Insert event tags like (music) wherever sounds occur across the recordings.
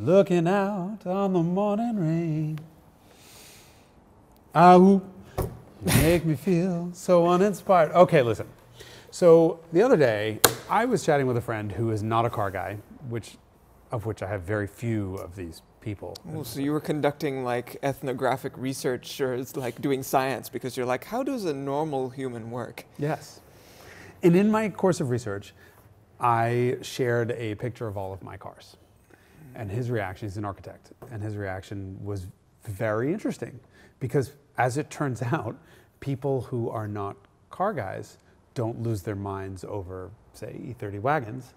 looking out on the morning rain. Ah, whoop, you make me feel so uninspired. Okay, listen. So the other day, I was chatting with a friend who is not a car guy, which of which I have very few of these people. Oh, so you were conducting like ethnographic research or it's like doing science because you're like, how does a normal human work? Yes. And in my course of research, I shared a picture of all of my cars. And his reaction, he's an architect, and his reaction was very interesting because as it turns (laughs) out, people who are not car guys don't lose their minds over, say, E30 wagons.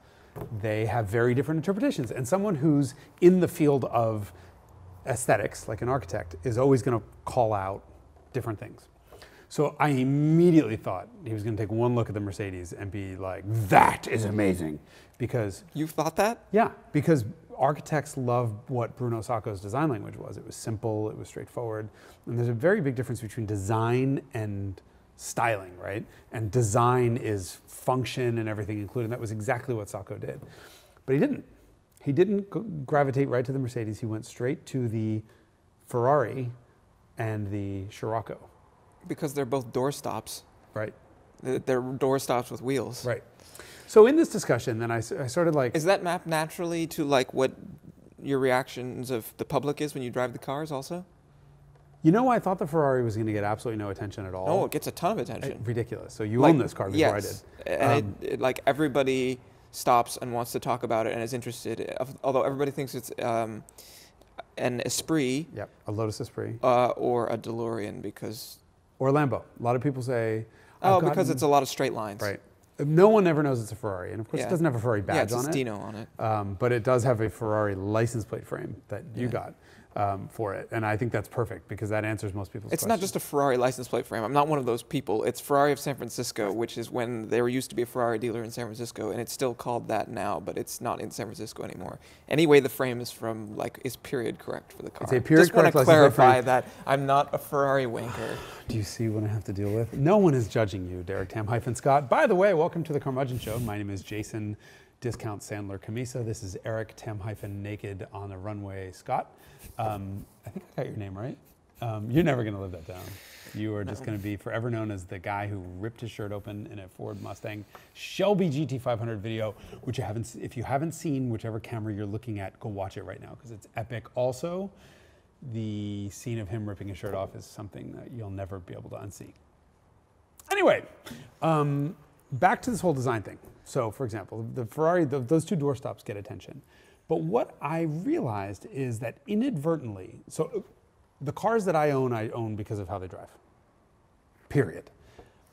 They have very different interpretations. And someone who's in the field of aesthetics, like an architect, is always going to call out different things. So I immediately thought he was going to take one look at the Mercedes and be like, that is amazing. Because, You've thought that? yeah, because architects love what Bruno Sacco's design language was. It was simple, it was straightforward. And there's a very big difference between design and styling, right? And design is function and everything included. And That was exactly what Sacco did. But he didn't. He didn't gravitate right to the Mercedes. He went straight to the Ferrari and the Scirocco, Because they're both door stops. right? They're door stops with wheels. Right. So in this discussion, then I, I started like, Is that mapped naturally to like what your reactions of the public is when you drive the cars also? you know, I thought the Ferrari was going to get absolutely no attention at all. Oh, it gets a ton of attention. ridiculous. So you Like, own this car before yes. I did. And Um, it, it, like everybody stops and wants to talk about it and is interested. Although everybody thinks it's um, an Esprit Yep, a Lotus Esprit uh, or a DeLorean because or Lambo. A lot of people say, oh I've because it's a lot of straight lines. right. No one ever knows it's a Ferrari, and of course Yeah. it doesn't have a Ferrari badge Yeah, it's a on it. Steno on it. Um, but it does have a Ferrari license plate frame that you Yeah. got um, for it, and I think that's perfect because that answers most people's questions. It's questions. not just a Ferrari license plate frame. I'm not one of those people. It's Ferrari of San Francisco, which is when there used to be a Ferrari dealer in San Francisco, and it's still called that now, but it's not in San Francisco anymore. Anyway, the frame is from like is period correct for the car. a period Just want correct to license plate clarify that I'm not a Ferrari wanker. (sighs) Do you see what I have to deal with? No one is judging you, Derek Tam hyphen Scott. By the way, welcome to the Carmudgeon Show. My name is Jason Discount Sandler Cammisa. This is Derek Tam hyphen Naked on the Runway Scott. Um, I think I got your name right. Um, you're never going to live that down. You are just going to be forever known as the guy who ripped his shirt open in a Ford Mustang Shelby GT500 video, which you haven't, if you haven't seen whichever camera you're looking at, go watch it right now because it's epic. Also, the scene of him ripping his shirt off is something that you'll never be able to unsee. Anyway, um, back to this whole design thing. So, for example, the Ferrari, the, those two doorstops get attention. But what I realized is that inadvertently, so the cars that I own, I own because of how they drive. Period.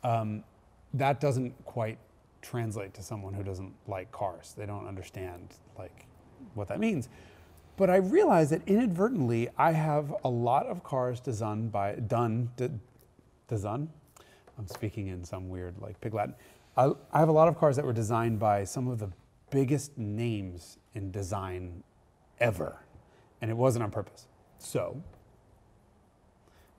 Um, that doesn't quite translate to someone who doesn't like cars. They don't understand like what that means. But I realized that inadvertently, I have a lot of cars designed by done de, designed. I'm speaking in some weird like pig Latin. I, I have a lot of cars that were designed by some of the biggest names in design ever, and it wasn't on purpose. So,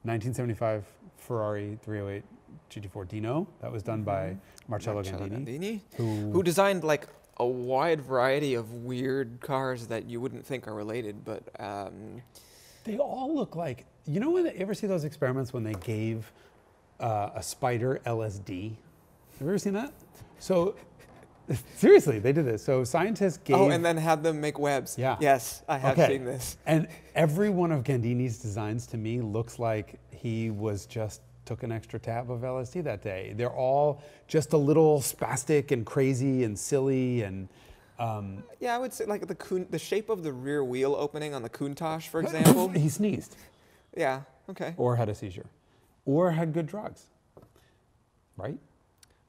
1975 Ferrari 308 GT4 Dino that was done by Marcello, Marcello Gandini, Gandini, who, who designed like a wide variety of weird cars that you wouldn't think are related, but um, They all look like you know when you ever see those experiments when they gave uh, a spider LSD. Have you ever seen that? So (laughs) seriously, they did this. So scientists gave oh, and then had them make webs. Yeah. Yes, I have Okay. seen this. And every one of Gandini's designs to me looks like he was just took an extra tab of LSD that day. They're all just a little spastic and crazy and silly and um, Yeah, I would say like the the shape of the rear wheel opening on the Countach, for example. he sneezed yeah. Okay. or had a seizure or had good drugs. Right?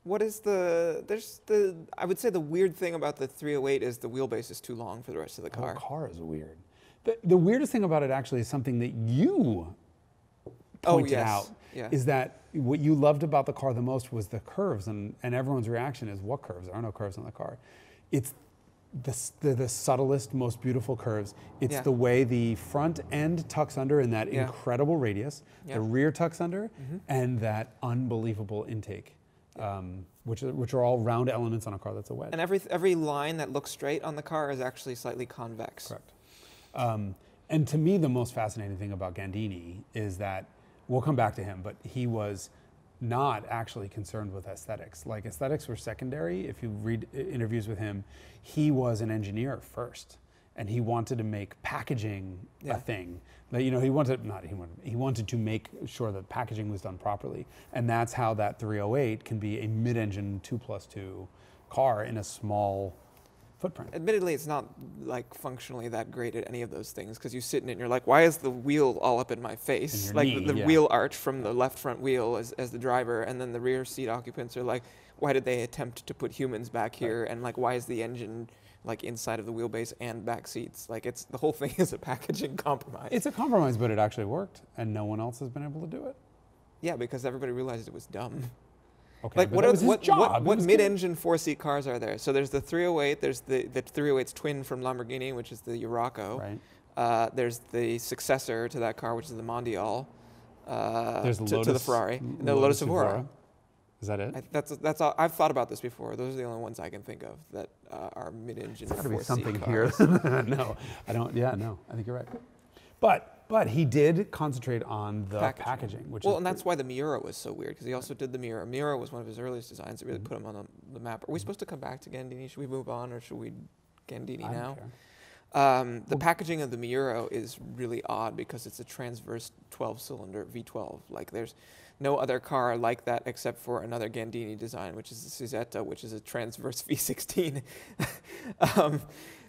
What is the? There's the. I would say the weird thing about the 308 is the wheelbase is too long for the rest of the car. The car. is weird. The, the weirdest thing about it actually is something that you Oh, pointed yes. out Yeah. is that what you loved about the car the most was the curves, and, and everyone's reaction is, "What curves? There are no curves on the car." It's the, the, the subtlest, most beautiful curves. It's Yeah. the way the front end tucks under in that Yeah. incredible radius, the rear tucks under, Mm-hmm. and that unbelievable intake, um, which, are, which are all round elements on a car that's a wedge. And every every line that looks straight on the car is actually slightly convex. Correct. Um, and to me, the most fascinating thing about Gandini is that we'll come back to him, but he was not actually concerned with aesthetics. Like aesthetics were secondary. If you read interviews with him, he was an engineer first, and he wanted to make packaging Yeah. a thing. That you know, he wanted not he wanted he wanted to make sure that packaging was done properly, and that's how that 308 can be a mid-engine two plus two car in a small footprint. Admittedly, it's not like functionally that great at any of those things because you sit in it and you're like, why is the wheel all up in my face? your like knee, the, the yeah. wheel arch from the left front wheel as, as the driver, and then the rear seat occupants are like, why did they attempt to put humans back here? And like, why is the engine like inside of the wheelbase and back seats? Like, it's the whole thing (laughs) is a packaging compromise. It's a compromise, but it actually worked, and no one else has been able to do it. yeah, because everybody realized it was dumb. (laughs) Okay, Like what are, what, what, what mid-engine four-seat cars are there? So there's the 308. There's the the 308's twin from Lamborghini, which is the Urraco. Right. Uh, there's the successor to that car, which is the Mondial. Uh, There's the to, Lotus. to the Ferrari. And the Lotus, Evora. Is that it? I, that's that's all, I've thought about this before. Those are the only ones I can think of that uh, are mid-engine. There's got to be something cars. here. (laughs) no, I don't. Yeah, no, I think you're right. But but he did concentrate on the Packaging. packaging, which well, and that's why the Miura was so weird because he also did the Miura. Miura was one of his earliest designs that really Mhm. put him on the, the map. Are we supposed to come back to Gandini? Should we move on, or should we Gandini I now? Um, the Well- packaging of the Miura is really odd because it's a transverse 12-cylinder V12. Like there's no other car like that except for another Gandini design, which is the Cizeta, which is a transverse (laughs) V16, um,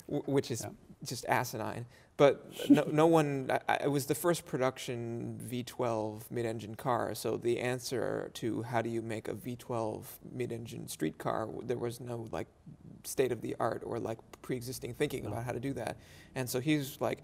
which is Yeah. just asinine. But no, no one. I, it was the first production V12 mid-engine car. So the answer to how do you make a V12 mid-engine street car, there was no like state of the art or like pre-existing thinking No. about how to do that. And so he's like,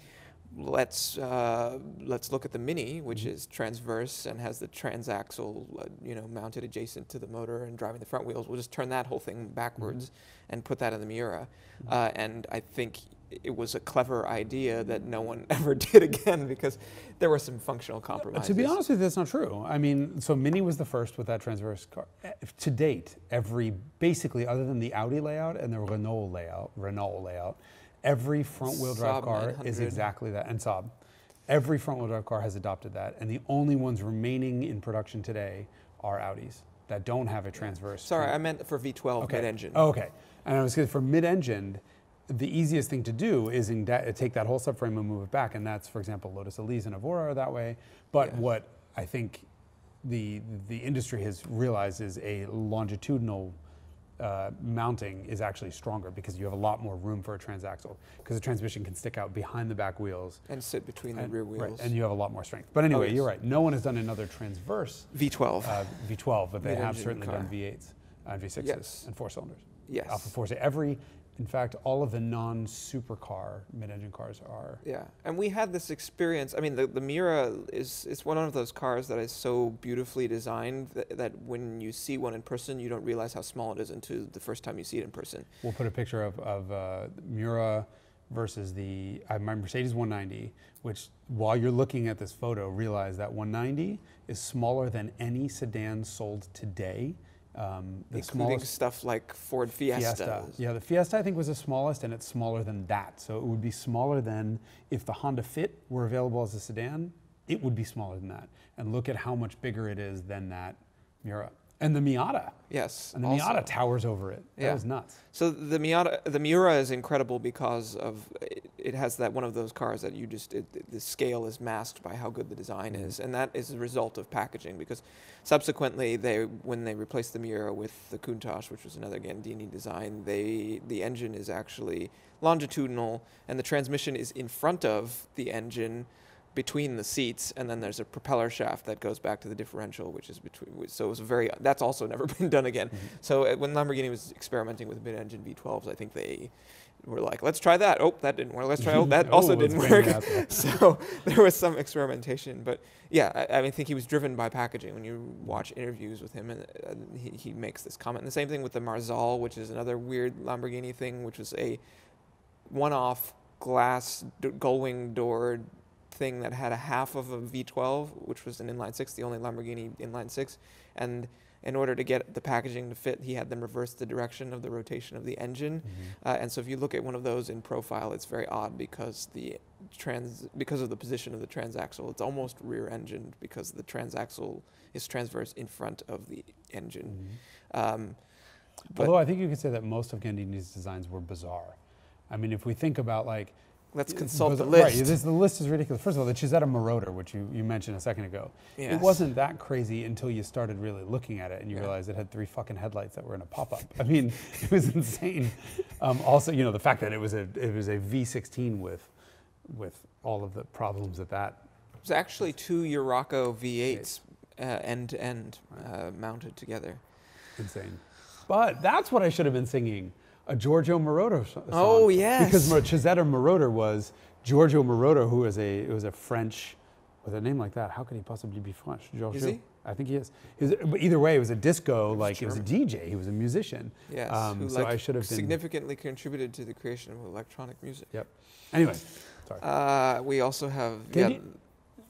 let's uh, let's look at the Mini, which Mhm. is transverse and has the transaxle, uh, you know, mounted adjacent to the motor and driving the front wheels. We'll just turn that whole thing backwards and put that in the Miura. Mhm. Uh, and I think it was a clever idea that no one (laughs) ever did again because there were some functional compromises. To be honest with you, that's not true. I mean, so Mini was the first with that transverse car. Eh, To date, every basically other than the Audi layout and the Renault layout, Renault layout, every front-wheel drive Saab car is exactly that, and Saab. Every front-wheel drive car has adopted that, and the only ones remaining in production today are Audis that don't have a transverse. Sorry, front- I meant for V12 Okay. mid-engine. Oh, okay. And I was going for mid-engine, the easiest thing to do is take that whole subframe and move it back, and that's, for example, Lotus Elise and Evora are that way. But what I think the the industry has realized is a longitudinal uh, mounting is actually stronger because you have a lot more room for a transaxle because the transmission can stick out behind the back wheels. And sit between the and, rear right, wheels. and you have a lot more strength. But anyway, yes. you're right. No one has done another transverse V12. uh, V12, but they have Mid-engine certainly car. done V8s and V6s Yes. and four cylinders. yes. Alfa 4C. Every, in fact, all of the non-supercar mid-engine cars are. Yeah, and we had this experience. I mean, the, the Miura is it's one of those cars that is so beautifully designed that, that when you see one in person, you don't realize how small it is until the first time you see it in person. We'll put a picture of, of uh, Miura versus the uh, my Mercedes 190, which while you're looking at this photo, realize that 190 is smaller than any sedan sold today. Um, the including stuff like Ford Fiesta. Yeah, the Fiesta I think was the smallest, and it's smaller than that. So it would be smaller than if the Honda Fit were available as a sedan. It would be smaller than that. And look at how much bigger it is than that Miura. And the Miata. Yes, And the also. Miata towers over it. That Yeah. was nuts. So the Miata, the Miura is incredible because of it, it has that one of those cars that you just it, the scale is masked by how good the design Mhm. is, and that is a result of packaging. Because subsequently, they when they replaced the Miura with the Countach, which was another Gandini design, they the engine is actually longitudinal, and the transmission is in front of the engine. Between the seats, and then there's a propeller shaft that goes back to the differential, which is between. So it was a very. That's also (laughs) never been done again. So uh, when Lamborghini was experimenting with mid-engine V12s, I think they were like, "Let's try that." Oh, that didn't work. Let's try. Oh, that (laughs) also Oh, didn't work. (laughs) so there was some experimentation, but yeah, I, I mean, think he was driven by packaging. When you watch interviews with him, and uh, he, he makes this comment. And the same thing with the Marzal, which is another weird Lamborghini thing, which was a one-off glass d- gull-wing door thing that had a half of a V12, which was an inline six, the only Lamborghini inline six, and in order to get the packaging to fit, he had them reverse the direction of the rotation of the engine. Mm-hmm. Uh, and so if you look at one of those in profile, it's very odd because the trans because of the position of the transaxle, it's almost rear engined because the transaxle is transverse in front of the engine. Mhm. Um, but Although I think you could say that most of Gandini's designs were bizarre. I mean, if we think about like let's consult the list. Right, this, the list is ridiculous. First of all, the Cizeta Moroder, which you, you mentioned a second ago, it wasn't that crazy until you started really looking at it and you Yeah. realized it had three fucking headlights that were in a pop-up. I mean, (laughs) it was insane. Um, also, you know, the fact that it was a it was a V16 with with all of the problems that that It was actually two Urraco V8s uh, end to end uh, mounted together. insane. But that's what I should have been singing. A Giorgio Moroder song. Oh, yes. Because Cizeta Moroder was Giorgio Moroder, who was a it was a French with a name like that. How could he possibly be French? Giorgio? he? I think he is. He was- but either way, it was a disco, like it was a DJ. He was a musician. Yes, Um, who so like I should have been. significantly contributed to the creation of electronic music. Yep. Anyway, sorry. Uh, we also have. Yeah, Gandi-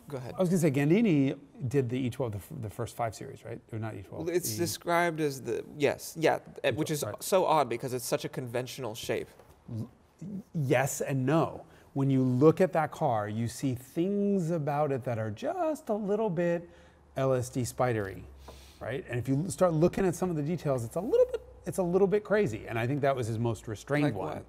go ahead. I was gonna say Gandini did the E12, the, the first five series, right? Or not E12. Well, it's the- described as the yes, yeah, uh, which is Right. so odd because it's such a conventional shape. yes and no. When you look at that car, you see things about it that are just a little bit LSD spidery, right? And if you start looking at some of the details, it's a little bit it's a little bit crazy. And I think that was his most restrained Like one. what?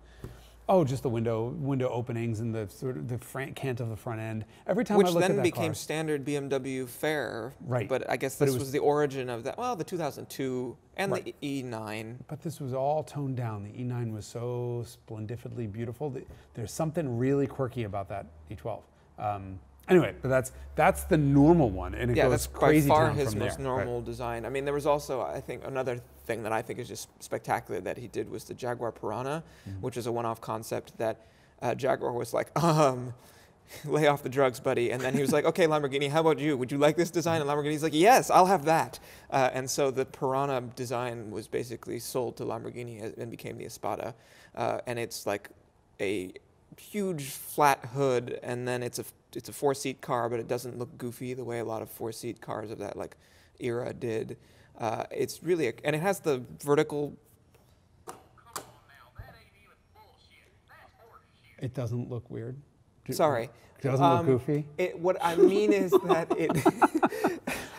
Oh, just the window window openings and the sort of the front cant of the front end. Every time Which I look then at that became car, standard BMW fare. Right. But I guess this was- was, the origin of that. Well, the 2002 and Right. the E9. But this was all toned down. The E9 was so splendifically beautiful. There's something really quirky about that E12. Um, anyway, but that's that's the normal one, and it yeah, goes that's by crazy far his most there. normal design. I mean, there was also, I think, another thing that I think is just spectacular that he did was the Jaguar Piranha, Mm-hmm. which is a one-off concept that uh, Jaguar was like, um, (laughs) lay off the drugs, buddy. And then he was like, okay, Lamborghini, how about you? Would you like this design? And Lamborghini's like, yes, I'll have that. Uh, and so the Piranha design was basically sold to Lamborghini and became the Espada. Uh, and it's like a huge flat hood, and then it's a it's a four seat car, but it doesn't look goofy the way a lot of four seat cars of that like era did. Uh, it's really a, and it has the vertical. It doesn't look weird. Sorry, It doesn't Um, look goofy. It, what I mean is that (laughs) it.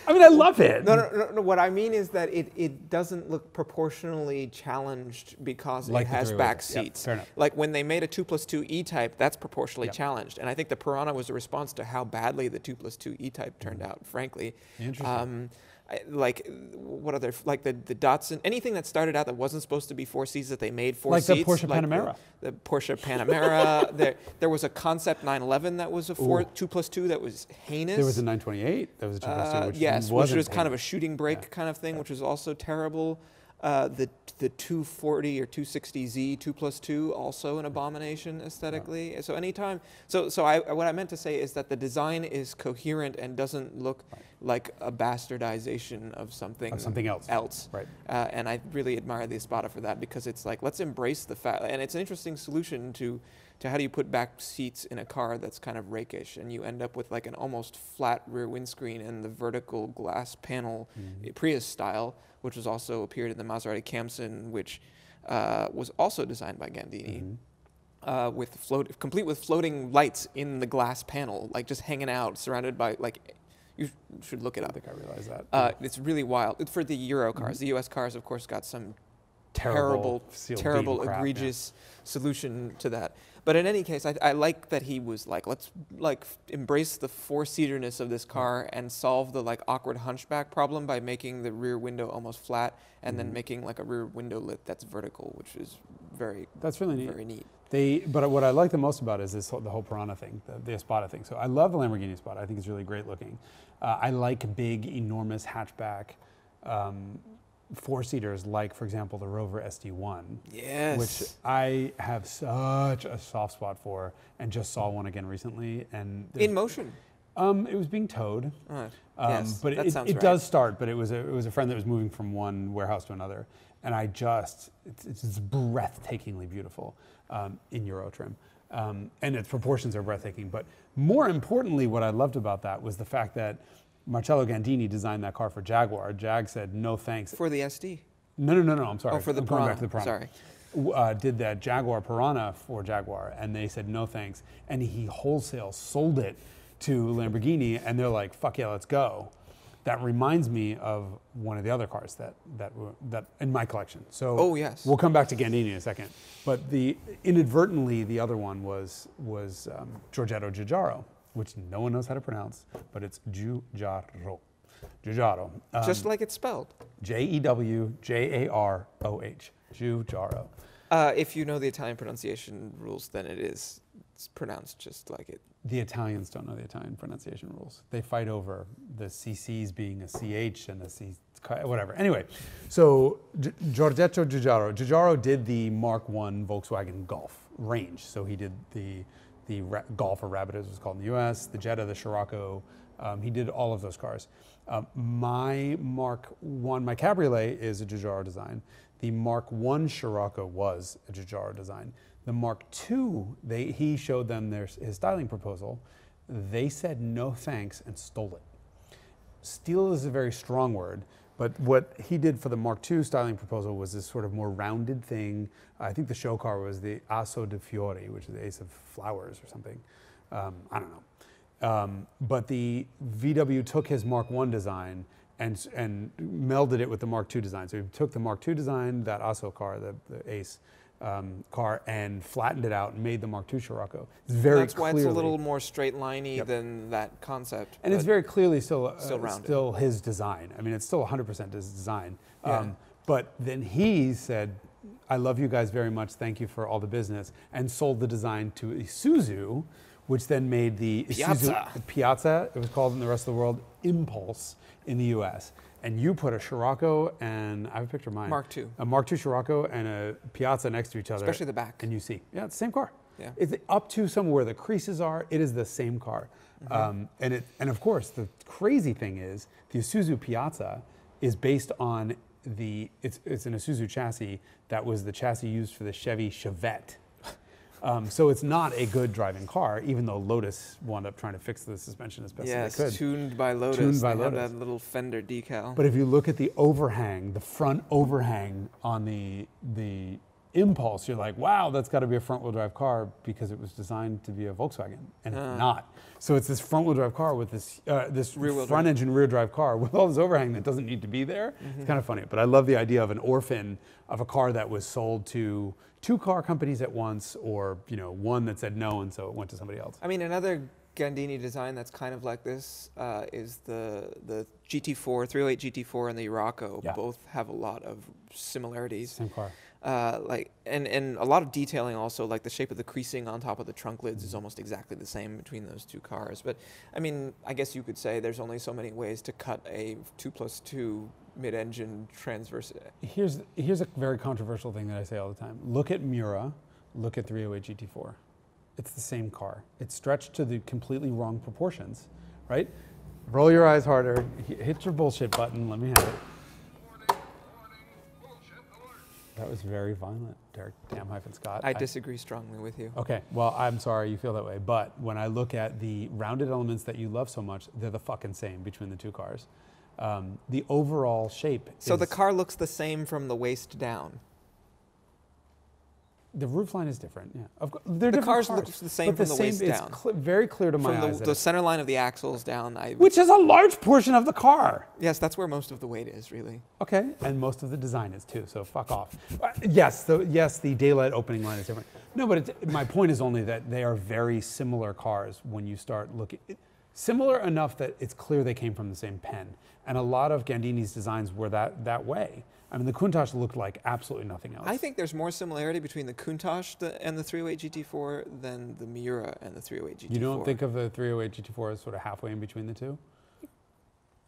I mean, I love it. No, no, no, no. What I mean is that it, it doesn't look proportionally challenged because Like it has back. Yep, seats. enough. Like when they made a two plus two E type, that's proportionally Yep. challenged, and I think the Piranha was a response to how badly the two plus two E type turned out. Frankly, Interesting. um, like what other like the the Datsun anything that started out that wasn't supposed to be four seats that they made four Like the seats Porsche like Panamera. the, the Porsche Panamera (laughs) there there was a concept 911 that was a four Ooh. two plus two that was heinous there was a 928. That was a two plus two, uh, yes, which was kind of a shooting brake Yeah. kind of thing, which was also terrible. Uh, the the 240 or 260Z 2 plus 2 also an abomination aesthetically. So anytime, so so I what I meant to say is that the design is coherent and doesn't look like a bastardization of something Of something else. else. Right. Uh, and I really admire the Espada for that because it's like let's embrace the fact, and it's an interesting solution to to how do you put back seats in a car that's kind of rakish, and you end up with like an almost flat rear windscreen and the vertical glass panel, Mm-hmm. eh, Prius style, which was also appeared in the Maserati Khamsin, which uh, was also designed by Gandini. Mm-hmm. Uh, with float, complete with floating lights in the glass panel, like just hanging out, surrounded by like, you should look it I up. I think I realized that. Uh, it's really wild. It's for the Euro cars. The U.S. cars, of course, got some terrible, terrible, beam crap, yeah. egregious solution to that. But in any case, I, I like that he was like, let's like embrace the four-seaterness of this car and solve the like awkward hunchback problem by making the rear window almost flat and Mhm. then making like a rear window lit that's vertical, which is very, That's really neat. very neat. They, but what I like the most about it is this whole, the whole Piranha thing, the, the Espada thing. So I love the Lamborghini Espada. I think it's really great looking. Uh, I like big, enormous hatchback um, four seaters, like for example the Rover SD1, Yes. which I have such a soft spot for, and just saw one again recently. And in motion. um, it was being towed. Uh, Um, yes, but it, it right. does start, but it was a it was a friend that was moving from one warehouse to another, and I just it's, it's breathtakingly beautiful um, in Euro trim, um, and its proportions are breathtaking. But more importantly, what I loved about that was the fact that Marcello Gandini designed that car for Jaguar. Jag said no thanks. For the SD. No, no, no, no. I'm sorry. Oh, for the I'm going back to the Piranha. Sorry. Uh, did that Jaguar Piranha for Jaguar, and they said no thanks, and he wholesale sold it to Lamborghini, and they're like, "Fuck yeah, let's go." That reminds me of one of the other cars that that that in my collection. So Oh, yes. we'll come back to Gandini in a second. But the inadvertently the other one was was um, Giorgetto Giugiaro, which no one knows how to pronounce, but it's Giugiaro. Giugiaro. Um, Just like it's spelled. J E W J A R O H. Giugiaro. Uh, if you know the Italian pronunciation rules, then it is it's pronounced just like it. The Italians don't know the Italian pronunciation rules. They fight over the CCs being a CH and a C, whatever. Anyway, so Gi- Giorgetto Giugiaro. Giugiaro did the Mark I Volkswagen Golf range. So he did the the Ra- Golf or Rabbit, as it was called in the U.S., the Jetta, the Scirocco. Um, he did all of those cars. Um, my Mark One, my Cabriolet is a Giugiaro design. The Mark One Scirocco was a Giugiaro design. The Mark II, they, he showed them their, his styling proposal. They said no thanks and stole it. Steal is a very strong word, but what he did for the Mark II styling proposal was this sort of more rounded thing. I think the show car was the Asso di Fiori, which is the Ace of Flowers or something. Um, I don't know. Um, but the VW took his Mark I design and, and melded it with the Mark II design. So he took the Mark II design, that Asso car, the, the Ace um, car, and flattened it out and made the Mark II Scirocco. It's very That's why clearly, it's a little more straight liney Yep. than that concept. and it's very clearly still uh, Still still his design. I mean, it's still 100% his design. Yeah. Um, but then he said, "I love you guys very much. Thank you for all the business," and sold the design to Isuzu, which then made the Piazza. Isuzu Piazza. It was called in the rest of the world Impulse in the U.S. And you put a Scirocco and I have a picture of mine. Mark II. A Mark II Scirocco and a Piazza next to each other. Especially the back. And you see, yeah, it's the same car. Yeah. It's up to somewhere where the creases are. It is the same car. Mm-hmm. Um, and it, and of course, the crazy thing is the Isuzu Piazza is based on the it's it's an Isuzu chassis that was the chassis used for the Chevy Chevette. Um, so it's not a good driving car, even though Lotus wound up trying to fix the suspension as best yes, as they could. tuned by Lotus. Tuned by They Lotus. that little fender decal. But if you look at the overhang, the front overhang on the the Impulse, you're like, wow, that's got to be a front-wheel drive car because it was designed to be a Volkswagen, and Ah. it's not. So it's this front-wheel drive car with this uh, this Rear-wheel front-engine rear drive car with all this overhang that doesn't need to be there. It's kind of funny, but I love the idea of an orphan of a car that was sold to two car companies at once, or you know, one that said no, and so it went to somebody else. I mean, another Gandini design that's kind of like this uh, is the the GT4, 308 GT4, and the Urraco. Yeah. Both have a lot of similarities. Same car. Uh, like and and a lot of detailing also like the shape of the creasing on top of the trunk lids Mm-hmm. is almost exactly the same between those two cars but i mean i guess you could say there's only so many ways to cut a 2 plus 2 mid-engine transverse Here's here's a very controversial thing that I say all the time. Look at Miura, look at 308 GT4. It's the same car. It's stretched to the completely wrong proportions, right? Roll your eyes harder. Hit your bullshit button. Let me have it. That was very violent, Derek. Tam hyphen Scott. i disagree strongly with you Okay, well, I'm sorry you feel that way, but when I look at the rounded elements that you love so much, they're the fucking same between the two cars. Um, the overall shape. so the car looks the same from the waist down The roof line is different. Yeah, of course, they're The different cars cars, look the same but from the waist it's down. cl- very clear to my from eyes. the, that the center line of the axles down i which is a large portion of the car. yes that's where most of the weight is really Okay, and most of the design is too. So fuck off. Uh, yes, the, yes, the daylight opening line is different. No, but it's, my point is only that they are very similar cars when you start looking. Similar enough that it's clear they came from the same pen, and a lot of Gandini's designs were that that way. I mean, the Countach looked like absolutely nothing else. I think there's more similarity between the Countach and the 308 GT4 than the Miura and the 308 GT4. you don't think of the 308 GT4 as sort of halfway in between the two?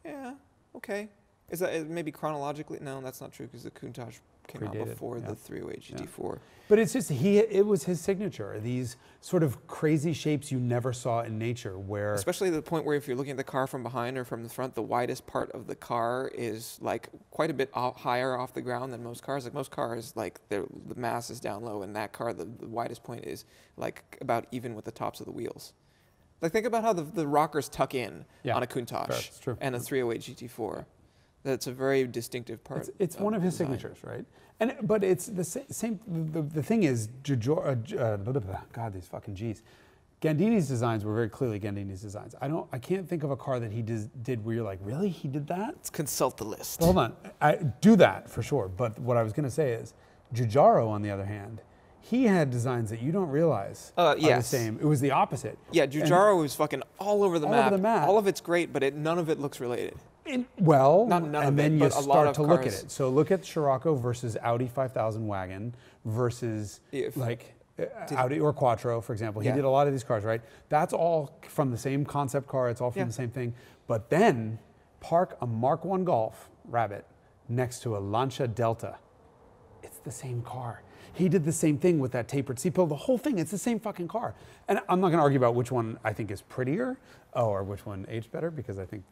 Yeah. Okay. Is that uh, maybe chronologically? No, that's not true because the Countach came out before yeah. the 308 Yeah. GT4. But it's just he. It was his signature. These sort of crazy shapes you never saw in nature, where Especially the point where if you're looking at the car from behind or from the front, the widest part of the car is like quite a bit o- higher off the ground than most cars. Like most cars, like the mass is down low, and that car, the, the widest point is like about even with the tops of the wheels. Like think about how the, the rockers tuck in Yeah, on a Countach fair, true. and a 308 GT4. That's a very distinctive part. It's, it's one of his design. signatures, right? And but it's the sa- same. The, the thing is, Giorgio- uh, uh, God, these fucking G's. Gandini's designs were very clearly Gandini's designs. I don't. I can't think of a car that he does, did where you're like, really, he did that? Let's consult the list. Hold on, I do that for sure. But what I was going to say is, Giugiaro, on the other hand, he had designs that you don't realize Uh, are the same. It was the opposite. Yeah, And- Giugiaro was fucking all over the All over map. the map. All of it's great, but it, none of it looks related. In, well, and then it, you but a lot start to look at it. So look at Scirocco versus Audi 5000 wagon versus If- like uh, Audi or Quattro, for example. He Yeah. did a lot of these cars, right? That's all from the same concept car. It's all from Yeah. the same thing. But then park a Mark One Golf Rabbit next to a Lancia Delta. It's the same car. He did the same thing with that tapered seat pillow. The whole thing, it's the same fucking car. And I'm not going to argue about which one I think is prettier or which one aged better because I think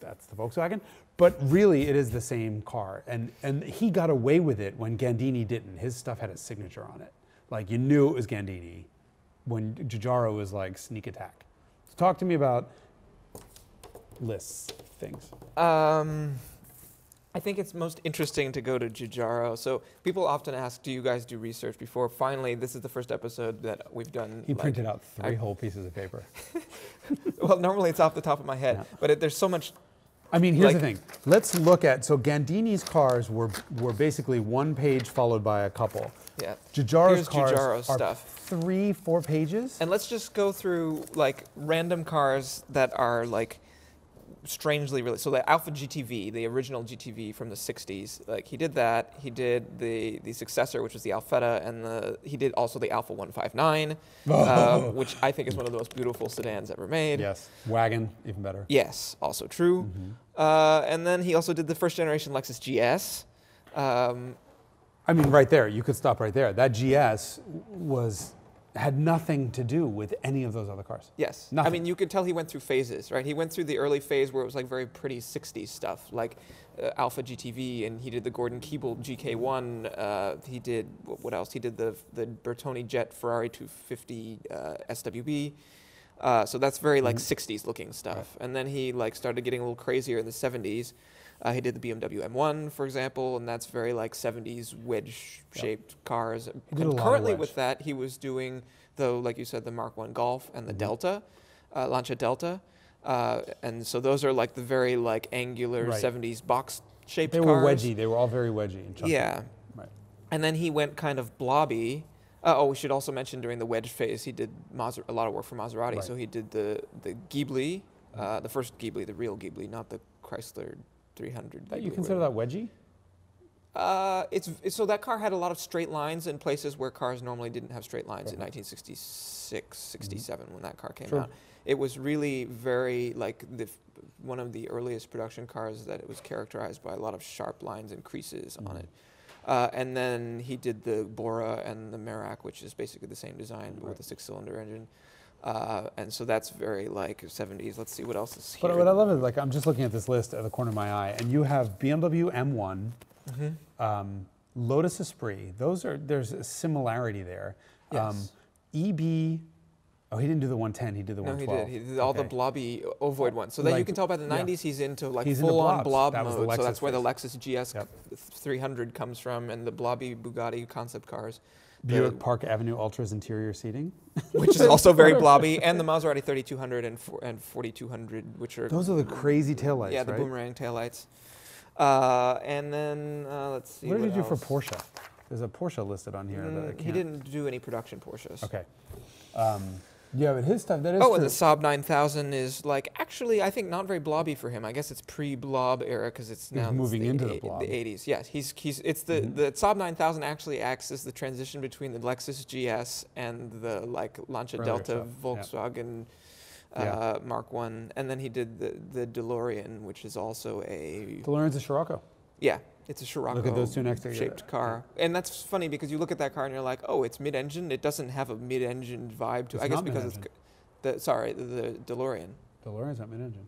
that's the Volkswagen. But really, it is the same car. And, and he got away with it when Gandini didn't. His stuff had a signature on it. Like you knew it was Gandini when Giugiaro was like sneak attack. So talk to me about lists, things. Um, I think it's most interesting to go to Giugiaro. So people often ask, "Do you guys do research before?" Finally, this is the first episode that we've done. He like- printed out three I- whole pieces of paper. (laughs) well, normally it's off the top of my head, Yeah. but it, there's so much. I mean, here's the thing. Let's look at so Gandini's cars were were basically one page followed by a couple. Yeah. Here's cars are stuff. three, four pages. And let's just go through like random cars that are like strangely related. So the Alfa GTV, the original GTV from the '60s, like he did that. He did the the successor, which was the Alfetta, and the he did also the Alfa 159, uh, (laughs) which I think is one of the most beautiful sedans ever made. yes, wagon, even better. Yes, also true. Uh, and then he also did the first generation Lexus GS. Um, I mean, right there, you could stop right there. That GS was had nothing to do with any of those other cars. Yes. I mean, you could tell he went through phases, right? He went through the early phase where it was like very pretty 60s stuff, like uh, Alfa GTV, and he did the Gordon Keeble GK1. Uh, he did, what else? He did the, the Bertone Jet Ferrari 250 uh, SWB. Uh, so that's very like 60s looking stuff. And then he like started getting a little crazier in the 70s. Uh, he did the BMW M1, for example, and that's very like 70s wedge-shaped cars. and currently with that, he was doing, though, like you said, the Mark One Golf and the Delta, uh, Lancia Delta, uh, and so those are like the very like angular Right. 70s box-shaped They cars. were wedgy. They were all very wedgy and chunky. Yeah, Right. and then he went kind of blobby. Uh, oh, we should also mention during the wedge phase, he did Maser- a lot of work for Maserati. Right. So he did the the Ghibli, uh, the first Ghibli, the real Ghibli, not the Chrysler 300. That you consider that wedgy? Uh, it's, it's so that car had a lot of straight lines in places where cars normally didn't have straight lines in 1966, 67 when that car came Sure. out. It was really very like the f- one of the earliest production cars that it was characterized by a lot of sharp lines and creases on Mhm. it. Uh, and then he did the Bora and the Merak, which is basically the same design but Right. with a six-cylinder engine. Uh, and so that's very like 70s. Let's see what else is here. But what I love is like I'm just looking at this list at the corner of my eye, and you have BMW M1, Mhm. um, Lotus Esprit. Those are there's a similarity there. Um, Yes. EB. Oh, he didn't do the 110. He did the No, he did. He did all the blobby ovoid ones. So then you can tell by the yeah. 90s he's into like He's into full on blob That mode. So that's where the. Lexus GS Yep. 300 comes from and the blobby Bugatti concept cars, Buick the- Park Avenue Ultra's interior seating. (laughs) which is also very (laughs) blobby, and the Maserati 3200 and, four, and 4200, which are Those are the crazy taillights, yeah, the right? boomerang taillights. Uh, and then uh, let's see. What did he do for. Porsche? There's a Porsche listed on here that I Mm, can't. he didn't do any production Porsches. Okay. Um, yeah, but his stuff that is Oh, true. and the Saab 9000 is like actually I think not very blobby for him. I guess it's pre-blob era because it's now He's now moving the into the blob. The 80s, yes. He's he's it's the Mhm. the Saab 9000 actually acts as the transition between the Lexus GS and the like Lancia Earlier Delta stuff. Volkswagen. Yeah. Uh, Mark One, and then he did the the DeLorean, which is also a DeLorean's a Scirocco. yeah, it's a Scirocco Look at those two next to each other. shaped car, and that's funny because you look at that car and you're like, oh, it's mid-engine. It doesn't have a mid-engine vibe to it. I guess because it's the sorry the, the DeLorean. DeLorean's not mid-engine.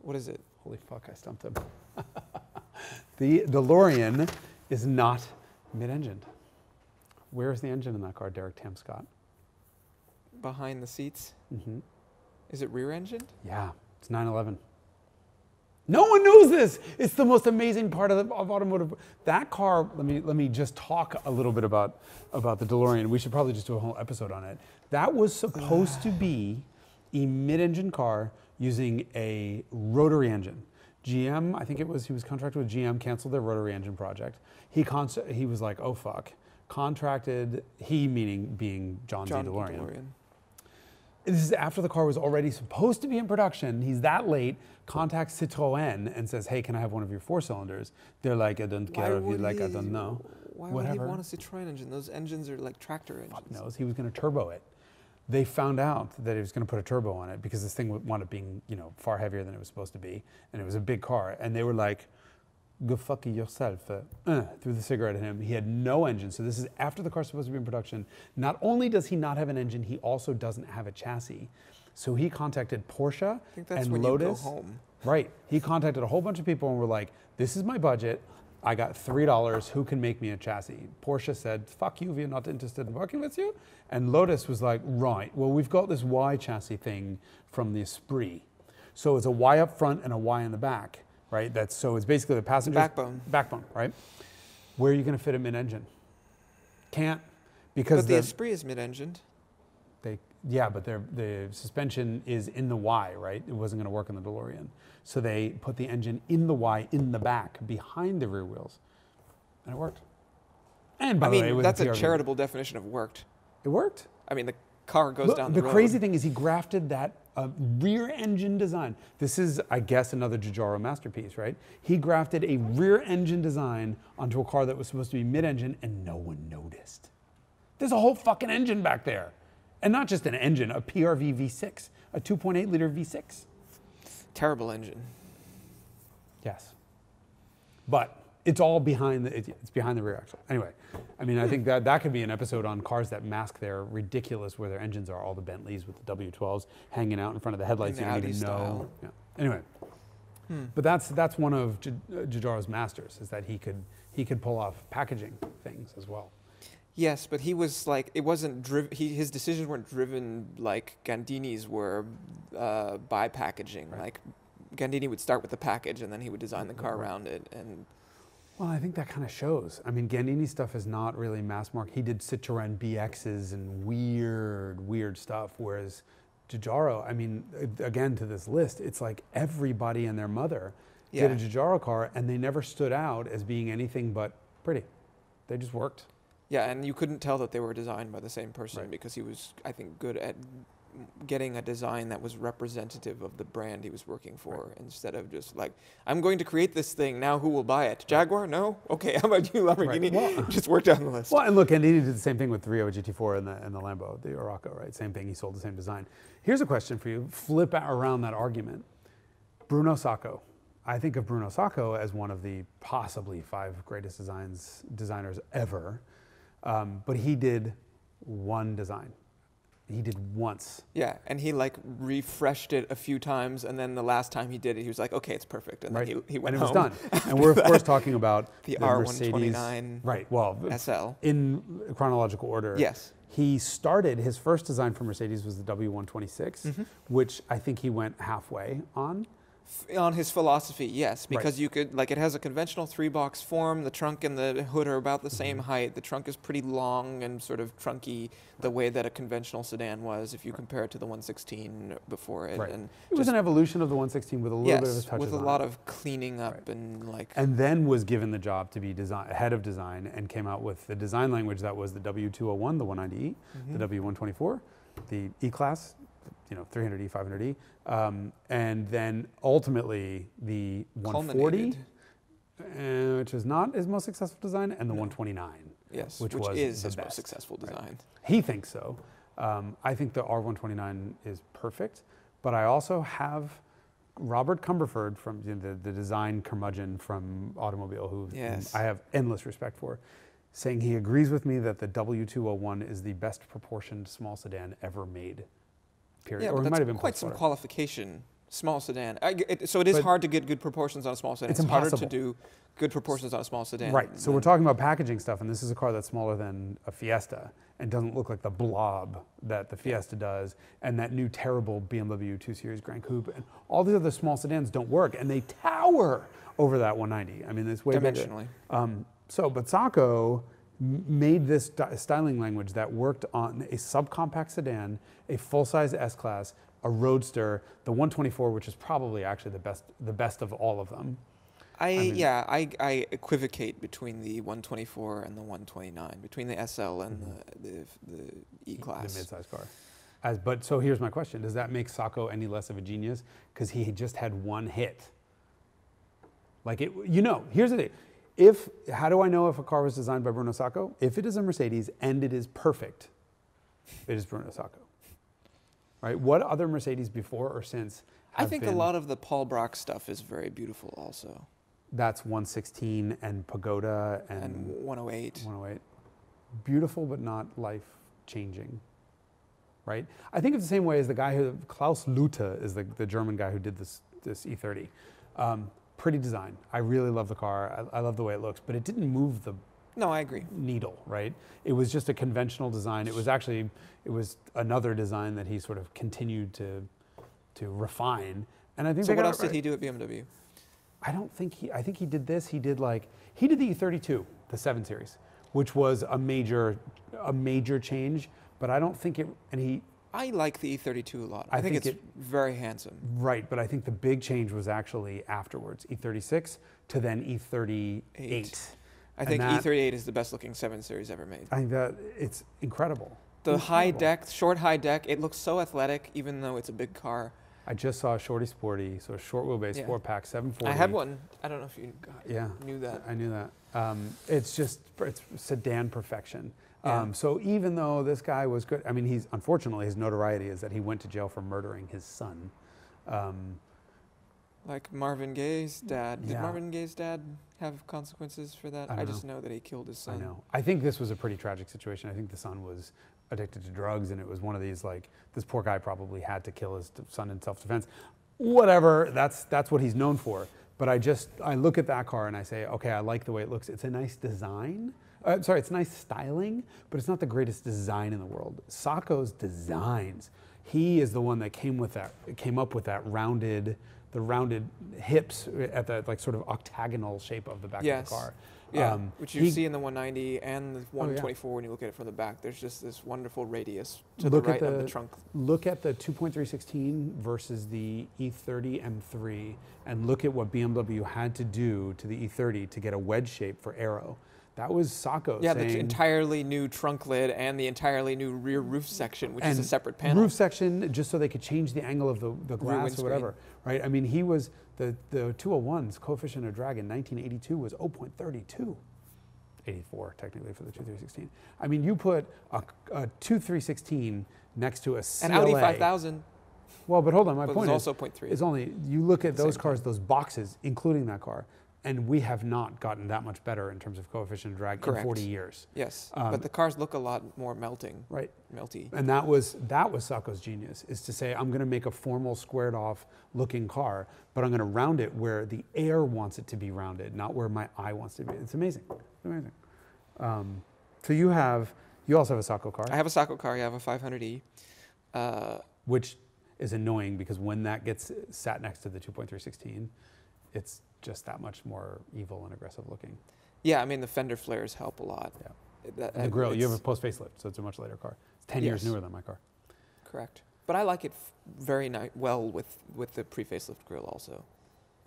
What is it? Holy fuck, I stumped him. (laughs) the DeLorean is not mid-engined. Where's the engine in that car, Derek Tam Scott? Behind the seats. hmm Is it rear engined? Yeah, it's 911. No one knows this. It's the most amazing part of, the, of automotive. That car. Let me let me just talk a little bit about about the DeLorean. We should probably just do a whole episode on it. That was supposed to be a mid-engine car using a rotary engine. GM, I think it was he was contracted with GM, canceled their rotary engine project. He con- he was like, oh fuck, contracted. He meaning being John, John D. DeLorean. DeLorean. This is after the car was already supposed to be in production. He's that late, contacts Citroën and says, Hey, can I have one of your four cylinders? They're like, I don't care if you like, I don't know. Why Whatever. would he want a Citroen engine? Those engines are like tractor engines. Fuck knows. He was going to turbo it. They found out that he was going to put a turbo on it because this thing would wound up being, you know, far heavier than it was supposed to be. And it was a big car. And they were like, go fuck yourself. Uh, uh, threw the cigarette at him. He had no engine. So this is after the car's supposed to be in production. Not only does he not have an engine, he also doesn't have a chassis. So he contacted Porsche I think that's and Lotus. you go home. Right. He contacted a whole bunch of people and were like, this is my budget. I got $3. Who can make me a chassis? Porsche said, fuck you, we're not interested in working with you. And Lotus was like, right, well, we've got this Y chassis thing from the Esprit. So it's a Y up front and a Y in the back, right? That's so it's basically the passenger backbone. Backbone, right? Where are you going to fit a mid-engine? Can't because But the the, Esprit is mid-engined. they, yeah, but their, the suspension is in the Y, right? It wasn't going to work in the DeLorean. So they put the engine in the Y in the back behind the rear wheels. And it worked. And by I the way, mean, that's a PRV. charitable definition of worked. It worked. I mean, the car goes Look, down the the, road. crazy thing is he grafted that uh, rear engine design. This is, I guess, another Giugiaro masterpiece, right? He grafted a rear engine design onto a car that was supposed to be mid-engine, and no one noticed. There's a whole fucking engine back there, and not just an engine, a PRV V6, a 2.8 liter V6. Terrible engine. Yes, but it's all behind the it's behind the rear axle. Anyway, I mean, I think that that could be an episode on cars that mask their ridiculous where their engines are. All the Bentleys with the W12s hanging out in front of the headlights. You don't Audi even know. Yeah. Anyway, Hmm. but that's that's one of Gi- uh, masters is that he could he could pull off packaging things as well. Yes, but he was like, it wasn't driven. His decisions weren't driven like Gandini's were uh, by packaging. Right. Like Gandini would start with the package and then he would design the car around it. And Well, I think that kind of shows. I mean, Gandini stuff is not really mass market. He did Citroen BXs and weird, weird stuff. Whereas Giugiaro, I mean, again to this list, it's like everybody and their mother yeah, did a Giugiaro car, and they never stood out as being anything but pretty. They just worked. yeah, and you couldn't tell that they were designed by the same person Right. because he was, I think, good at getting a design that was representative of the brand he was working for instead of just like i'm going to create this thing now who will buy it jaguar no okay (laughs) how about you lamborghini Well- (laughs) just work down the list Well, and look, Gandini did the same thing with the Rio GT4 and the, and the Lambo, the Urraco, right? Same thing. He sold the same design. Here's a question for you. Flip around that argument. Bruno Sacco. I think of Bruno Sacco as one of the possibly five greatest designs designers ever, um, but he did one design. He did once. Yeah, and he like refreshed it a few times, and then the last time he did it, he was like, "Okay, it's perfect," and right? then he, he went and it was done. (laughs) and we're of course talking about (laughs) The Mercedes. R129 Right. Well, SL. in chronological order. Yes. He started his first design for Mercedes was the W126, Mm-hmm. which I think he went halfway on. On his philosophy, yes, Right. because you could like it has a conventional three box form. The trunk and the hood are about the same Mm-hmm. height. The trunk is pretty long and sort of trunky, the way that a conventional sedan was, if you compare it to the 116 before it. Right. And It was an evolution of the 116 with a little bit of yes, touches with a lot it. of cleaning up Right. and like and then was given the job to be design, head of design and came out with the design language that was the W201, the 190E, Mhm. the W124, the E-Class, you know, 300E, 500E, um, and then ultimately the 140, uh, which is not his most successful design, and the No. 129. Yes, which which, was is his best. most successful Right. design. He thinks so. Um, I think the R129 is perfect, but I also have Robert Cumberford from you know, the, the design curmudgeon from Automobile, who Yes. I have endless respect for, saying he agrees with me that the W201 is the best proportioned small sedan ever made. Period. Yeah, or but might that's have been quite some Plug-Splitter. qualification. Small sedan. I it, so it is But- hard to get good proportions on a small sedan. It's harder to do good proportions on a small sedan. Right. So we're talking about packaging stuff, and this is a car that's smaller than a Fiesta and doesn't look like the blob that the Fiesta does, and that new terrible BMW 2 Series Grand Coupe, and all the other small sedans don't work, and they tower over that 190. I mean, it's way bigger. dimensionally. Um, so, but Sacco made this styling language that worked on a subcompact sedan, a full-size S-Class, a Roadster, the 124, which is probably actually the best, the best of all of them. I, mean- yeah, I, I equivocate between the 124 and the 129, between the SL and mm-hmm. the the, the E class. The mid-size car. As, but so here's my question: Does that make Sacco any less of a genius because he just had one hit? Like it, you know. Here's the thing: if how do I know if a car was designed by Bruno Sacco? If it is a Mercedes and it is perfect, it is Bruno Sacco. Right? What other Mercedes before or since? I think a lot of the Paul Bracq stuff is very beautiful also. That's 116 and Pagoda and, And 108. 108. Beautiful, but not life changing. Right? I think it's the same way as the guy who, Claus Luthe is the, the German guy who did this, this E30. Um, pretty design. I really love the car. I, I love the way it looks, but it didn't move the No, I agree. needle, right? It was just a conventional design. It was actually, it was another design that he sort of continued to, to refine. And I think So what else did he do at BMW? I don't think he. I think he did this. He did like he did the E32, the seven series, which was a major, a major change. But I don't think it. And he I like the E32 a lot. I I, think, think it's very handsome. right. But I think the big change was actually afterwards, E36 to then E38. Eight. I And think that- E38 is the best looking 7 Series ever made. I think that it's incredible. The high deck, short high deck, it looks so athletic even though it's a big car. I just saw a Shorty Sporty, so a short wheelbase Yeah. four pack, 740. I had one. I don't know if you Yeah. knew that. I knew that. Um, it's just it's sedan perfection. Yeah. Um, so even though this guy was good, I mean, he's unfortunately his notoriety is that he went to jail for murdering his son. Um, Like Marvin Gaye's dad. Did Yeah. Marvin Gaye's dad have consequences for that? I I, just know that he killed his son. I know. I think this was a pretty tragic situation. I think the son was addicted to drugs, and it was one of these like this poor guy probably had to kill his son in self-defense. Whatever. That's that's what he's known for. But I just I look at that car and I say, okay, I like the way it looks. It's a nice design. Uh, sorry, it's nice styling, but it's not the greatest design in the world. Sacco's designs. He is the one that came with that came up with that rounded the rounded hips at the like sort of octagonal shape of the back Yes. of the car. Yeah, Um, which you he- see in the 190 and the yeah. 124 when you look at it from the back. There's just this wonderful radius to Look the at right of the- the trunk. look at the 2.316 versus the E E30 M3 and look at what BMW had to do to the E30 to get a wedge shape for aero. That was Sacco Yeah, the entirely new trunk lid and the entirely new rear roof section, which is a separate panel. roof section just so they could change the angle of the, the glass or whatever, right? I mean, he was the the 201's coefficient of drag in 1982 was 0.32. 84 technically for the 2316. I mean, you put a, a 2316 next to a CLA. and Audi 5000 Well, but hold on, my but point is, also 0.3. is only you look at those cars, those boxes, including that car, and we have not gotten that much better in terms of coefficient of drag in 40 years, yes, um, but the cars look a lot more melting, right? melty. And that was that was Sacco's genius, is to say I'm going to make a formal, squared off looking car, but I'm going to round it where the air wants it to be rounded, not where my eye wants it to be. It's amazing, it's amazing. Um, so you have you also have a Sacco car, I have a Sacco car. I have a 500e. Uh, which is annoying because when that gets sat next to the 2.316, it's just that much more evil and aggressive looking. yeah, I mean the fender flares help a lot. Yeah. That- And the grill, you have a post facelift, so it's a much later car. It's 10 years newer than my car. correct, but I like it f- very well with with the pre-facelift grill also.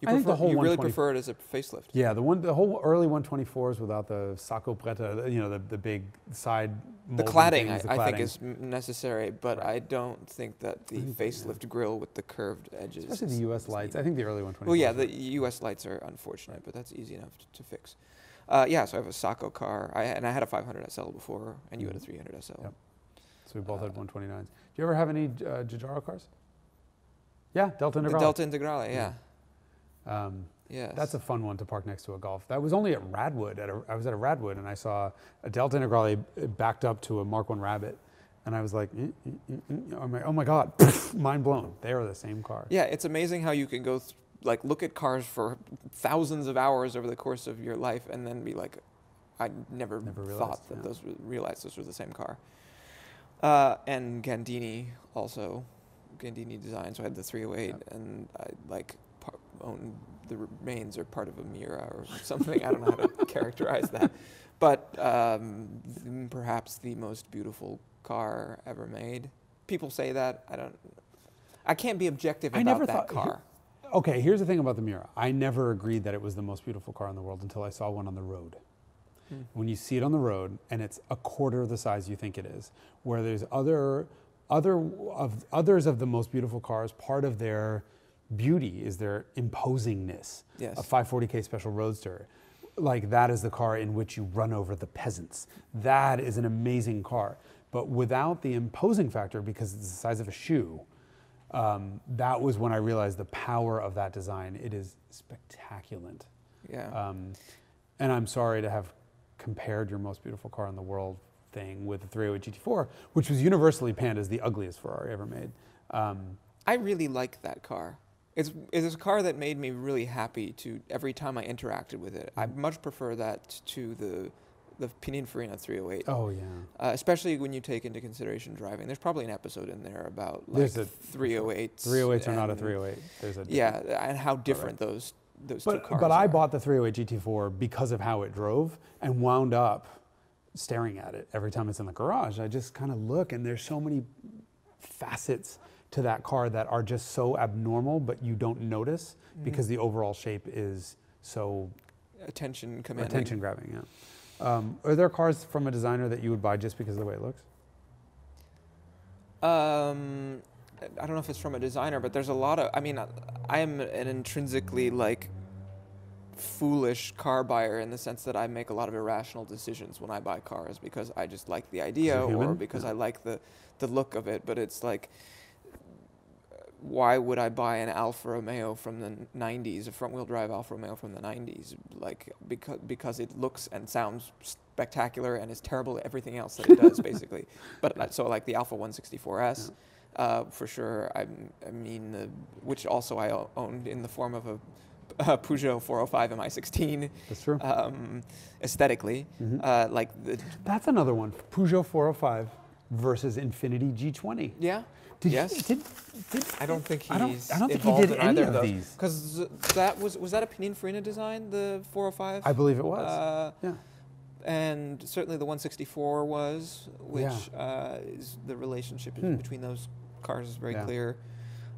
You I think the whole you really prefer it as a facelift. Yeah, the one, the whole early 124s without the Sacco preta, you know, the, the big side. The cladding, things, the I, I think, is necessary, but Right. I don't think that the think, yeah. facelift grill with the curved edges. Especially the U.S. lights. I think the early 124s. Well, yeah, the U.S. lights are unfortunate, but that's easy enough to, to fix. Uh, yeah, so I have a Sacco car, I, and I had a 500 SL before, and you had a Mhm. 300 SL. Yep. So we both had uh, 129s. Do you ever have any uh, Giugiaro cars? Yeah, Delta The Integrale. Delta Integrale, yeah, Um, yes. That's a fun one to park next to a Golf. That was only at Radwood. At a, I was at a Radwood and I saw a Delta Integrale backed up to a Mark One Rabbit, And I was like, mm, mm, mm. Like, oh my god, (laughs) mind blown. They are the same car. Yeah, it's amazing how you can go th- like look at cars for thousands of hours over the course of your life and then be like, I never, Never realized, thought that yeah. those were, realized those were the same car. Uh, and Gandini also, Gandini design. So I had the 308, Yep. and I like own the remains are part of a Miura or something. I don't know how to (laughs) characterize that, but um, th- perhaps the most beautiful car ever made. People say that. I don't. I can't be objective I about never that thought- car. Okay, here's the thing about the Miura. I never agreed that it was the most beautiful car in the world until I saw one on the road. Hmm. When you see it on the road and it's a quarter of the size you think it is, where there's other other of others of the most beautiful cars, part of their beauty is their imposingness. Yes. A 540k special roadster. Like that is the car in which you run over the peasants. That is an amazing car. But without the imposing factor, because it's the size of a shoe, um, that was when I realized the power of that design. It is spectacular. Yeah. Um, and I'm sorry to have compared your most beautiful car in the world thing with the 308 GT4, which was universally panned as the ugliest Ferrari ever made. Um, I really like that car. It's it's a car that made me really happy to every time I interacted with it. I Mm. much prefer that to the the Pininfarina 308, oh yeah, uh, especially when you take into consideration driving. There's probably an episode in there about like There's a- 308s. 308s are not a 308. There's a Yeah, and how different those those two But, cars but I are. bought the 308 GT4 because of how it drove and wound up staring at it every time it's in the garage. I just kind of look and there's so many facets to that car that are just so abnormal, but you don't notice Mm-hmm. because the overall shape is so attention commanding. attention grabbing. Yeah. Um, are there cars from a designer that you would buy just because of the way it looks? Um, I don't know if it's from a designer, but there's a lot of. I mean, I- I am an intrinsically like foolish car buyer in the sense that I make a lot of irrational decisions when I buy cars because I just like the idea or because Yeah. I like the the look of it. But it's like, why would I buy an Alfa Romeo from the '90s, a front-wheel drive Alfa Romeo from the '90s? Like because because it looks and sounds spectacular and is terrible at everything else that it does, (laughs) basically. But uh, so like the Alfa 164s. Uh, for sure. I, I mean, the, which also I owned in the form of a, a Peugeot 405 MI16, That's true. um, aesthetically. Mhm. Uh, like the That's another one. Peugeot 405 versus Infiniti G20. yeah. Did Yes. You, did, did, I don't think he's I don't, I don't think he involved did in any either of those. these. Because that was was that a Pininfarina design, the 405? I believe it was. Uh, yeah. and certainly the 164 was, which Yeah. uh, is the relationship Hmm. between those cars is very Yeah. clear.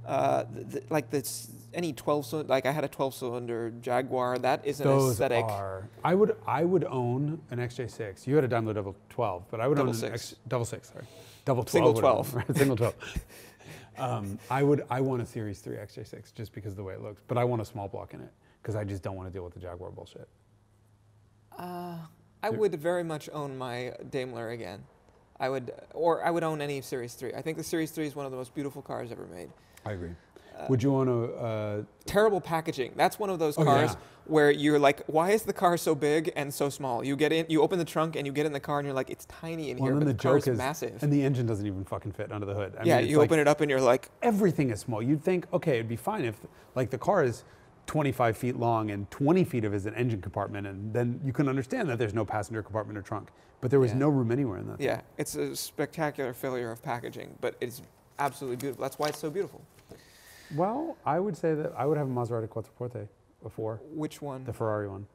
Uh, th- th- like this, any 12 cylinder, like I had a 12 cylinder Jaguar. That is an Those aesthetic. are. I would. I would own an XJ6. You had a Daimler Double 12, but I would Double own an six. X, Double Six. Sorry, Double 12. Single would I own, 12. right, (laughs) Single 12. (laughs) um, I would. I want a Series 3 XJ6 just because of the way it looks, but I want a small block in it because I just don't want to deal with the Jaguar bullshit. Uh, I would very much own my Daimler again. I would, or I would own any Series 3. I think the Series 3 is one of the most beautiful cars ever made. I agree. Uh, would you own a? Uh, terrible packaging. That's one of those cars Oh, cars yeah. Where you're like, why is the car so big and so small? You get in, you open the trunk and you get in the car and you're like, it's tiny in well, here, and but the, the is massive. and the engine doesn't even fucking fit under the hood. I yeah, mean, you like open it up and you're like, everything is small. You'd think, okay, it'd be fine if, like, the car is 25 feet long and 20 feet of it is an engine compartment, and then you can understand that there's no passenger compartment or trunk. But there was Yeah. no room anywhere in that. thing. yeah, it's a spectacular failure of packaging, but it's absolutely beautiful. That's why it's so beautiful. Well, I would say that I would have a Maserati Quattroporte before Which one? the Ferrari one.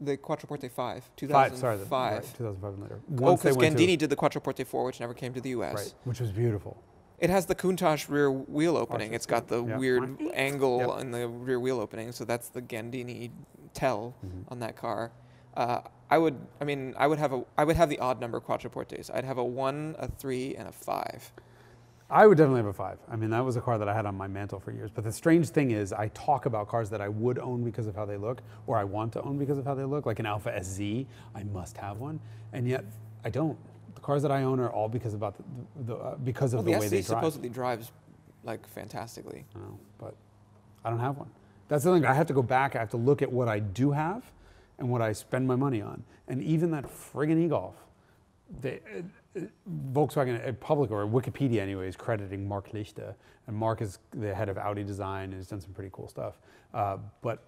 The Quattroporte 5, 2005. Five, sorry, the, right, 2005 and later. Oh, Once they because Gandini did the Quattroporte 4, which never came to the US. right, which was beautiful. It has the Countach rear wheel opening. It's got the weird angle Yep. in the rear wheel opening, so that's the Gandini tell Mhm. on that car. Uh, I would, I mean, I would have a, I would have the odd number Quattroportes. I'd have a one, a three, and a five. I would definitely have a five. I mean, that was a car that I had on my mantle for years. But the strange thing is, I talk about cars that I would own because of how they look, or I want to own because of how they look, like an Alfa SZ. I must have one, and yet I don't. The cars that I own are all because about the, the uh, because of Well, the, the way they drive. supposedly drives like fantastically. Know, but I don't have one. That's the thing. I have to go back. I have to look at what I do have and what I spend my money on. And even that friggin' e-golf they, uh, Volkswagen, public or Wikipedia anyway, is crediting Marc Lichte. And Mark is the head of Audi design and has done some pretty cool stuff. Uh, but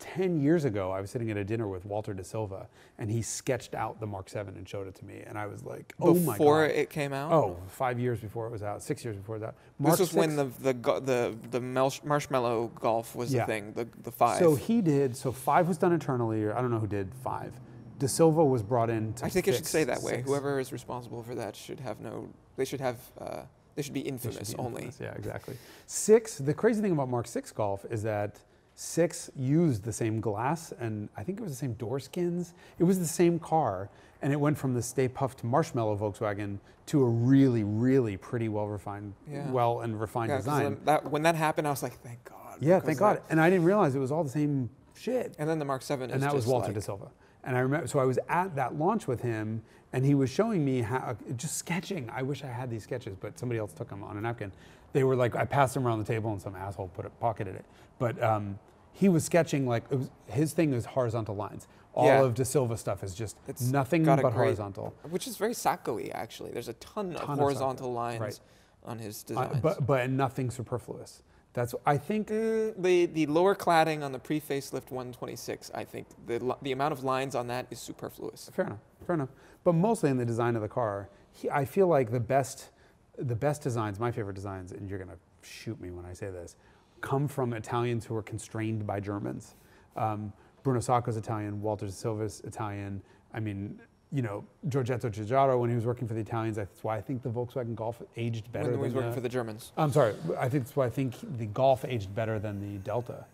10 years ago, I was sitting at a dinner with Walter De Silva, and he sketched out the Mark 7 and showed it to me. And I was like, oh my God. Before it came out? Oh, five years before it was out, six years before it was out. Mark this was when the the the the marshmallow golf was Yeah. the thing. The the five. So he did, so five was done internally, or I don't know who did five. De Silva was brought in to I think it should say that way. six. Whoever is responsible for that should have no. They should have. Uh, they should be They should infamous be only. infamous. Yeah, exactly. Six, the crazy thing about Mark 6 Golf is that six used the same glass and I think it was the same door skins. It was the same car and it went from the Stay Puft Marshmallow Volkswagen to a really, really pretty well refined, Yeah. well and refined Yeah, design. that when that happened, I was like, thank God. yeah, thank God. And I didn't realize it was all the same shit. and then the Mark Seven. and that was Walter like, De Silva. And I remember, so I was at that launch with him, and he was showing me how just sketching. I wish I had these sketches, but somebody else took them on a napkin. They were like, I passed them around the table, and some asshole put it, pocketed it. But um, he was sketching like it was, his thing is horizontal lines. All Yeah. of De Silva stuff is just It's nothing but great- horizontal. which is very Sacco-y actually. There's a ton, Ton of of horizontal Sacco, lines right. on his Uh, designs. but but nothing superfluous. That's I think Mm, the the lower cladding on the pre-facelift 126, I think the the amount of lines on that is superfluous. Fair enough. Fair enough. But mostly in the design of the car, he, I feel like the best, the best designs, my favorite designs, and you're gonna shoot me when I say this, come from Italians who were constrained by Germans. Um, Bruno Sacco's Italian, Walter Silva's Italian. I mean, you know, Giorgetto Giugiaro when he was working for the Italians. That's why I think the Volkswagen Golf aged better when he than was working the, for the Germans. I'm sorry. I think that's why I think the Golf aged better than the Delta,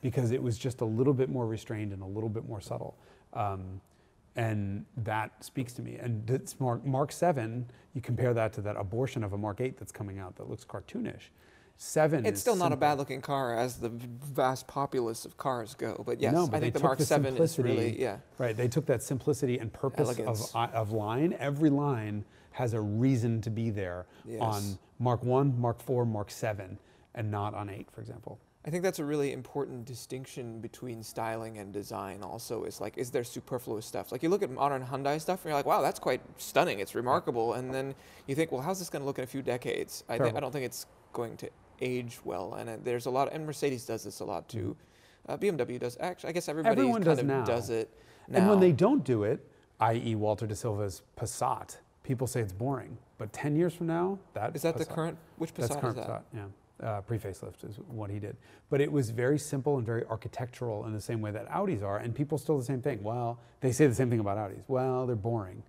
because it was just a little bit more restrained and a little bit more subtle, um, and that speaks to me. And it's Mark Mark Seven. You compare that to that abortion of a Mark Eight that's coming out that looks cartoonish. Seven. It's still not a bad looking car as the vast populace of cars go, but yes, No, but I think the Mark the 7 is really yeah. Right. They took that simplicity and purpose of, Elegance. of line. Every line has a reason to be there Yes. on Mark One, Mark Four, Mark Seven, and not on Eight, for example. I think that's a really important distinction between styling and design. Also, is like, is there superfluous stuff? Like you look at modern Hyundai stuff, and you're like, wow, that's quite stunning. It's remarkable. And then you think, well, how's this going to look in a few decades? I, I don't think it's going to age well. And uh, there's a lot, and Mercedes does this a lot too. Uh, BMW does actually. I guess everybody Mm-hmm. Everyone kind does of now. does it now. And when they don't do it, i.e., Walter de Silva's Passat, people say it's boring. But 10 years from now, that is that the current? Which Passat That's current is that? Passat, yeah. Uh, pre-facelift is what he did. But it was very simple and very architectural in the same way that Audis are. And people still the same thing. Well, they say the same thing about Audis. Well, they're boring.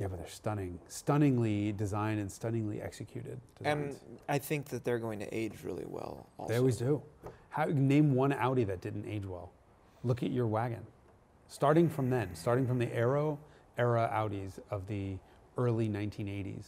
Yeah, but they're stunning. Stunningly designed and stunningly executed And. I think that they're going to age really well. Also. they always do. How, name one Audi that didn't age well. Look at your wagon. Starting from then, starting from the Aero era Audis of the early 1980s,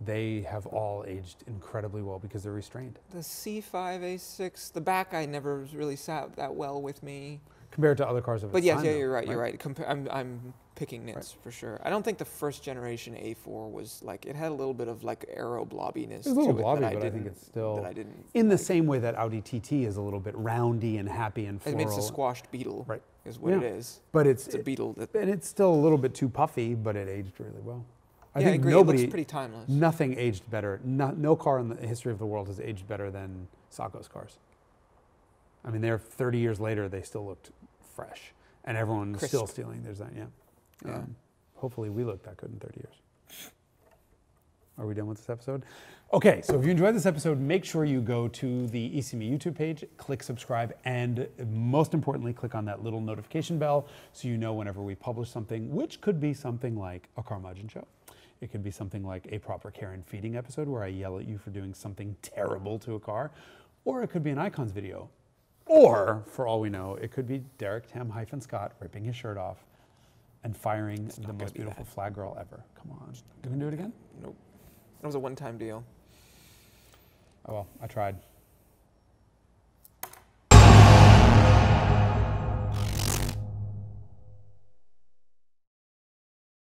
they have all aged incredibly well because they're restrained. The C5 A6, the back I never really sat that well with me. compared to other cars of its But yes, time, yeah, you're right. You're right. Compa- I'm, I'm picking nits for sure. I don't think the first generation A4 was like it had a little bit of like aero blobbiness. It's a little to blobby, I but I think it's still that I didn't. in the like. same way that Audi TT is a little bit roundy and happy and I mean, it's a squashed beetle. Right. Is what Yeah. it is. but it's It's a beetle that. and it's still a little bit too puffy, but it aged really well. I yeah, I think agree. nobody, it looks pretty timeless. nothing aged better. No, no car in the history of the world has aged better than Sacco's cars. I mean, they're 30 years later, they still looked fresh, and everyone's still stealing their design. Yeah. Yeah. Um, hopefully, we look that good in 30 years. Are we done with this episode? Okay, so if you enjoyed this episode, make sure you go to the ISSIMI YouTube page, click subscribe, and most importantly, click on that little notification bell so you know whenever we publish something, which could be something like a Carmudgeon show. It could be something like a proper care and feeding episode where I yell at you for doing something terrible to a car, or it could be an icons video, or for all we know, it could be Derek Tam Scott ripping his shirt off and firing the most beautiful that. flag girl ever. Come on, you can do it again? Nope. That was a one-time deal. Oh well, I tried.